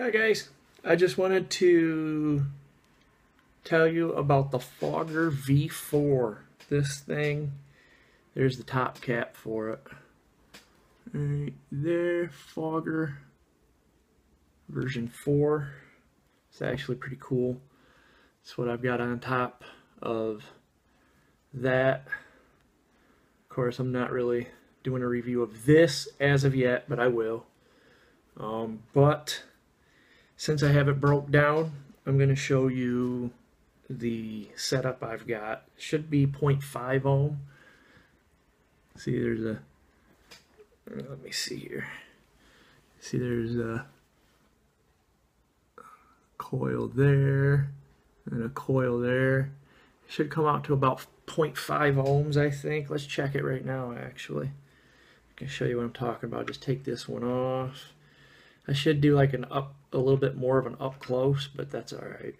Hi guys, I just wanted to tell you about the Fogger V4. This thing, there's the top cap for it. Right there, Fogger version 4. It's actually pretty cool. It's what I've got on top of that. Of course, I'm not really doing a review of this as of yet, but I will. Um, but since I have it broke down, I'm going to show you the setup I've got. Should be 0.5 ohm. See, there's a, let me see here. See, there's a coil there and a coil there. Should come out to about 0.5 ohms, I think. Let's check it right now, actually. I can show you what I'm talking about. Just take this one off. I should do like an up, a little bit more of an up close, but that's all right.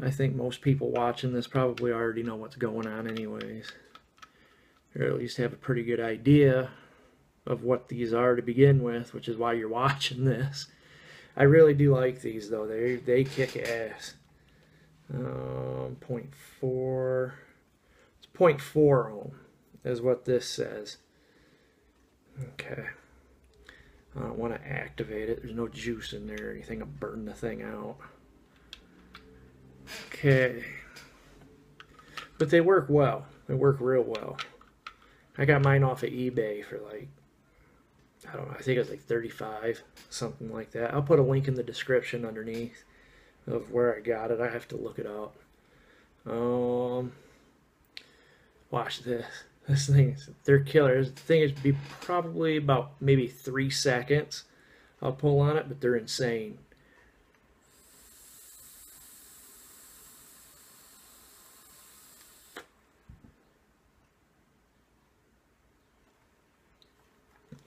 I think most people watching this probably already know what's going on anyways. Or at least have a pretty good idea of what these are to begin with, which is why you're watching this. I really do like these though. They they kick ass. Um, 0.4. It's 0.4 ohm is what this says. Okay. I don't want to activate it. There's no juice in there or anything to burn the thing out. Okay. But they work well. They work real well. I got mine off of eBay for like, I don't know, I think it was like 35, something like that. I'll put a link in the description underneath of where I got it. I have to look it up. Um, watch this. This thing, they're killers. The thing is be probably about maybe three seconds. I'll pull on it, but they're insane.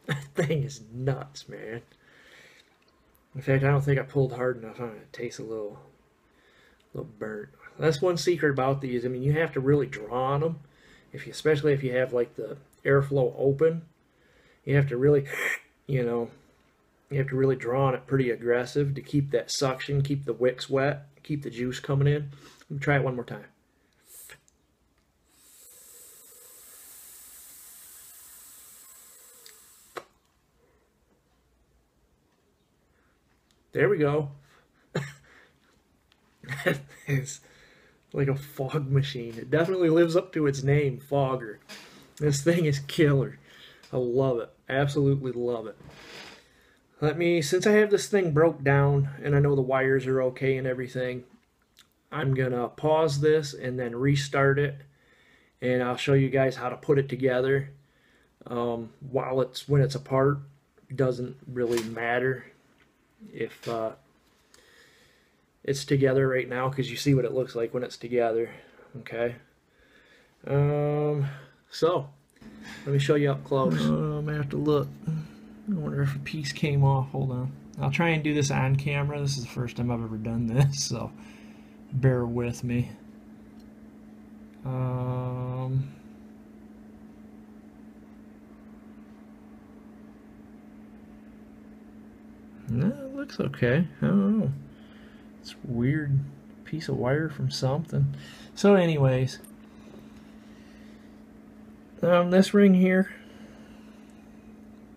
That thing is nuts, man. In fact, I don't think I pulled hard enough on it. It tastes a little, a little burnt. That's one secret about these. I mean, you have to really draw on them. If you, especially if you have like the airflow open, you have to really, you know, you have to really draw on it pretty aggressive to keep that suction, keep the wicks wet, keep the juice coming in. Let me try it one more time. There we go. like a fog machine. It definitely lives up to its name, Fogger. This thing is killer. I love it. Absolutely love it. Let me, since I have this thing broke down and I know the wires are okay and everything, I'm going to pause this and then restart it. And I'll show you guys how to put it together. Um, while it's, when it's apart, doesn't really matter if uh, it's together right now because you see what it looks like when it's together okay? Um so let me show you up close. Uh, I'm gonna have to look. I wonder if a piece came off. Hold on. I'll try and do this on camera. This is the first time I've ever done this so bear with me. Um no, it looks okay. I don't know. It's weird piece of wire from something. So anyways, um, this ring here,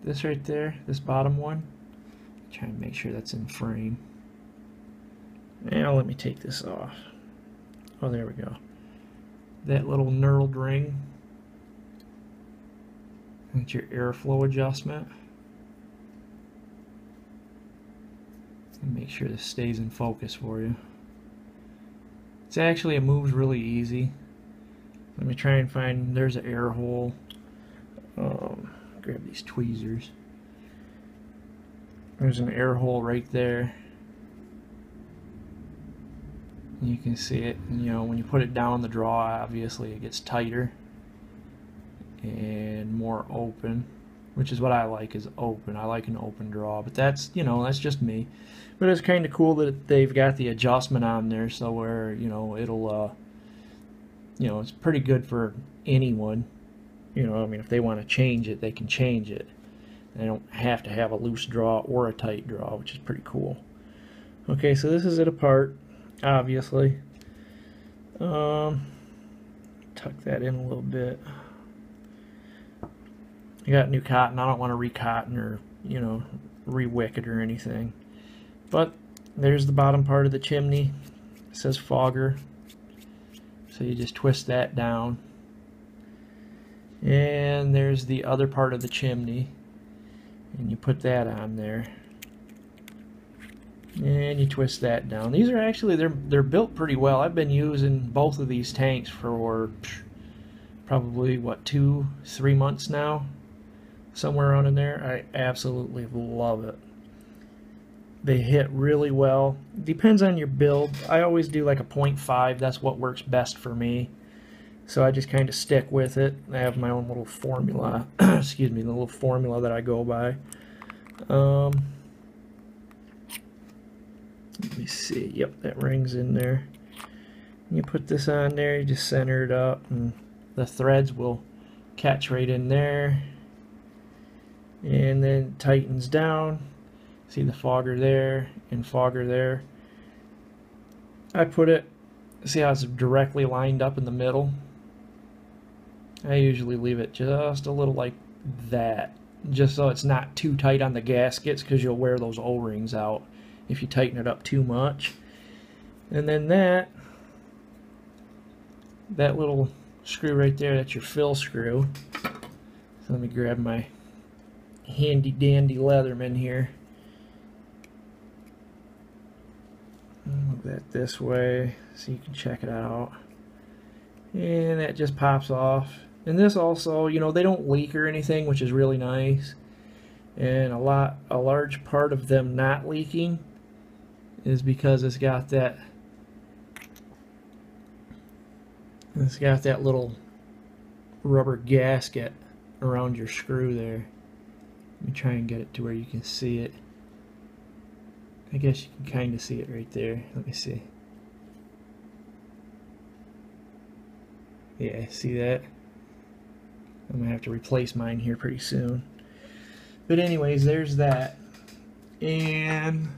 this right there, this bottom one, try and make sure that's in frame. Now let me take this off. Oh, there we go. That little knurled ring. That's your airflow adjustment. Make sure this stays in focus for you. It's actually, it moves really easy. Let me try and find, there's an air hole. Um, grab these tweezers. There's an air hole right there. You can see it, you know, when you put it down the draw, obviously it gets tighter and more open which is what I like is open. I like an open draw, but that's, you know, that's just me. But it's kind of cool that they've got the adjustment on there so where, you know, it'll, uh, you know, it's pretty good for anyone. You know, I mean, if they want to change it, they can change it. They don't have to have a loose draw or a tight draw, which is pretty cool. Okay, so this is it apart, obviously. Um, tuck that in a little bit. I got new cotton. I don't want to re-cotton or, you know, re-wick it or anything. But there's the bottom part of the chimney. It says fogger. So you just twist that down. And there's the other part of the chimney. And you put that on there. And you twist that down. These are actually, they're, they're built pretty well. I've been using both of these tanks for probably, what, two, three months now? Somewhere on in there. I absolutely love it. They hit really well. Depends on your build. I always do like a 0.5. That's what works best for me. So I just kind of stick with it. I have my own little formula. Excuse me, the little formula that I go by. Um, let me see. Yep, that rings in there. You put this on there, you just center it up, and the threads will catch right in there. And then tightens down. See the fogger there and fogger there. I put it, see how it's directly lined up in the middle? I usually leave it just a little like that, just so it's not too tight on the gaskets because you'll wear those O-rings out if you tighten it up too much. And then that, that little screw right there, that's your fill screw. So let me grab my handy dandy Leatherman here. Move that this way so you can check it out. And that just pops off. And this also, you know, they don't leak or anything, which is really nice. And a lot, a large part of them not leaking is because it's got that it's got that little rubber gasket around your screw there. Let me try and get it to where you can see it. I guess you can kind of see it right there. Let me see. Yeah, see that? I'm going to have to replace mine here pretty soon. But anyways, there's that. And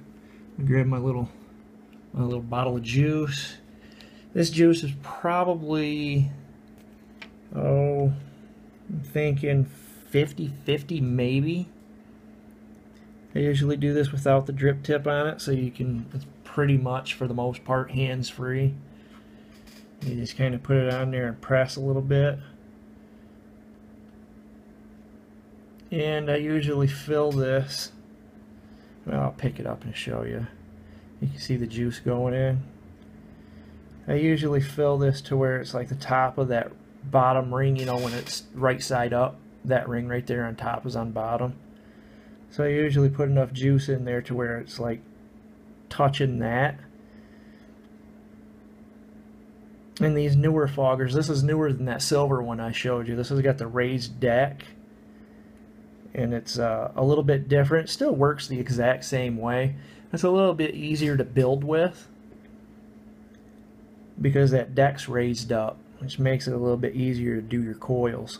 grab my little my little bottle of juice. This juice is probably oh I'm thinking 50-50 maybe. I usually do this without the drip tip on it so you can it's pretty much for the most part hands free. You just kind of put it on there and press a little bit. And I usually fill this well, I'll pick it up and show you. You can see the juice going in. I usually fill this to where it's like the top of that bottom ring, you know, when it's right side up. That ring right there on top is on bottom. So I usually put enough juice in there to where it's like touching that. And these newer foggers, this is newer than that silver one I showed you. This has got the raised deck and it's uh, a little bit different. Still works the exact same way. It's a little bit easier to build with because that deck's raised up, which makes it a little bit easier to do your coils.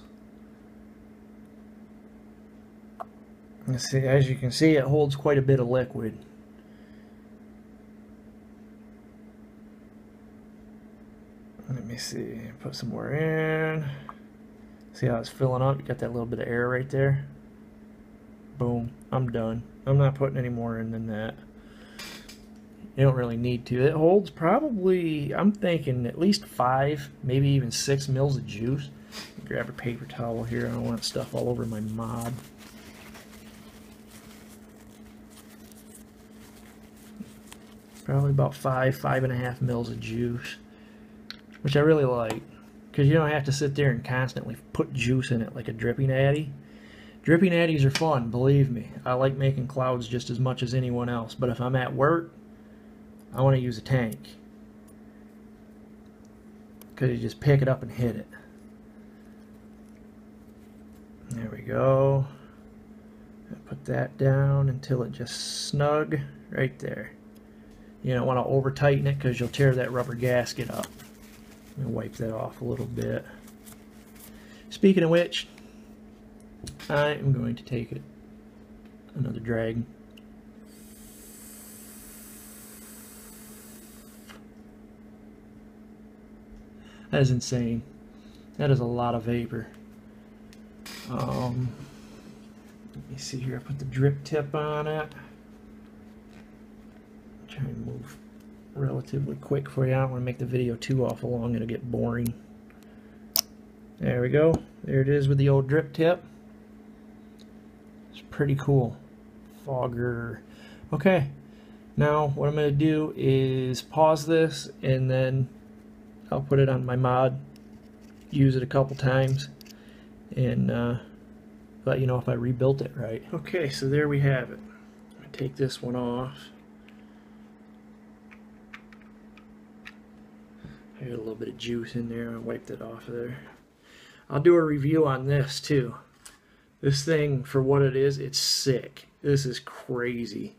See, as you can see, it holds quite a bit of liquid. Let me see, put some more in. See how it's filling up? You got that little bit of air right there. Boom. I'm done. I'm not putting any more in than that. You don't really need to. It holds probably, I'm thinking at least five, maybe even six mils of juice. Grab a paper towel here. I don't want stuff all over my mod. Probably about five, five and a half mils of juice, which I really like because you don't have to sit there and constantly put juice in it like a dripping atty. Dripping atties are fun, believe me. I like making clouds just as much as anyone else, but if I'm at work, I want to use a tank. Because you just pick it up and hit it. There we go. Put that down until it just snug right there. You don't want to over tighten it because you'll tear that rubber gasket up. Me wipe that off a little bit. Speaking of which, I am going to take it another drag. That is insane. That is a lot of vapor. Um, let me see here. I put the drip tip on it. Try and move relatively quick for you. I don't want to make the video too awful long. It'll get boring. There we go. There it is with the old drip tip. It's pretty cool. Fogger. Okay. Now what I'm going to do is pause this and then I'll put it on my mod, use it a couple times, and uh, let you know if I rebuilt it right. Okay, so there we have it. I take this one off. Got a little bit of juice in there. I wiped it off of there. I'll do a review on this too. This thing, for what it is, it's sick. This is crazy.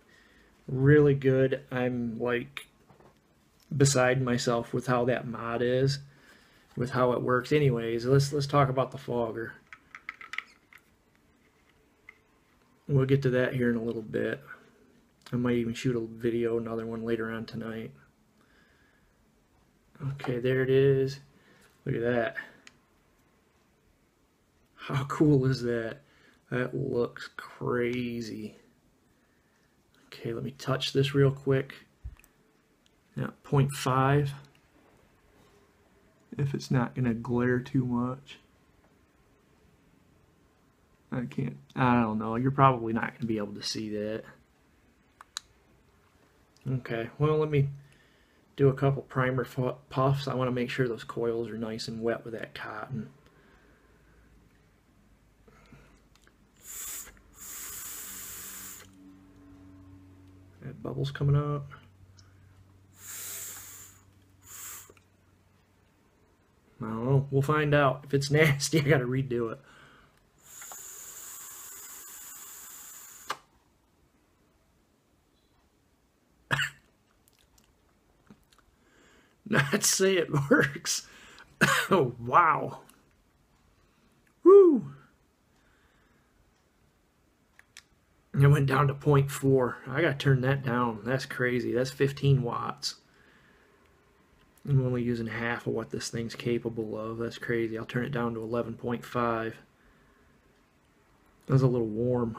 Really good. I'm like beside myself with how that mod is, with how it works. Anyways, let's let's talk about the fogger. We'll get to that here in a little bit. I might even shoot a video, another one later on tonight. Okay, there it is. Look at that. How cool is that? That looks crazy. Okay, let me touch this real quick. Now 0.5 if it's not going to glare too much. I can't, I don't know. You're probably not going to be able to see that. Okay, well, let me do a couple primer puffs. I want to make sure those coils are nice and wet with that cotton. That bubbles coming up. I don't know. We'll find out. If it's nasty, I got to redo it. Not say it works. oh, wow. Woo. It went down to 0.4. I got to turn that down. That's crazy. That's 15 watts. I'm only using half of what this thing's capable of. That's crazy. I'll turn it down to 11.5. That's a little warm.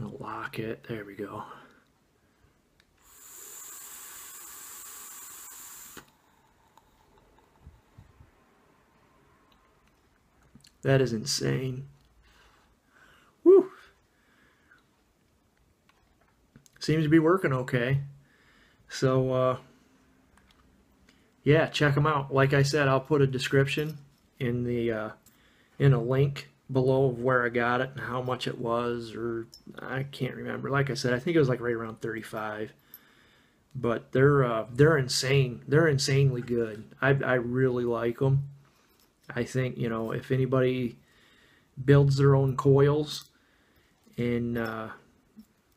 I'll lock it. There we go. That is insane. Woo! Seems to be working okay. So, uh, yeah, check them out. Like I said, I'll put a description in the uh, in a link below of where I got it and how much it was, or I can't remember. Like I said, I think it was like right around 35. But they're uh, they're insane. They're insanely good. I I really like them. I think you know if anybody builds their own coils and uh,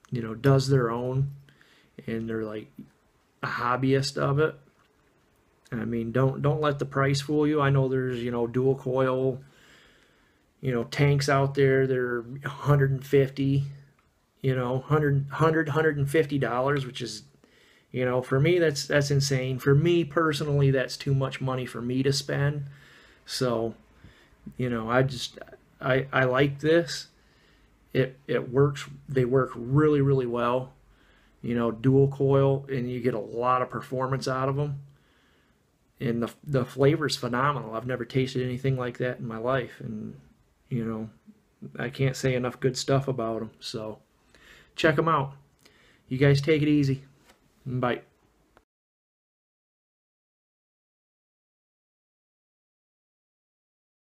you know does their own and they're like a hobbyist of it I mean, don't don't let the price fool you. I know there's you know dual coil, you know tanks out there. They're 150, you know 100 100 150 dollars, which is you know for me that's that's insane. For me personally, that's too much money for me to spend. So, you know, I just I I like this. It it works. They work really really well. You know, dual coil, and you get a lot of performance out of them and the the flavor's phenomenal. I've never tasted anything like that in my life, and you know, I can't say enough good stuff about them. So check them out. You guys take it easy. Bye.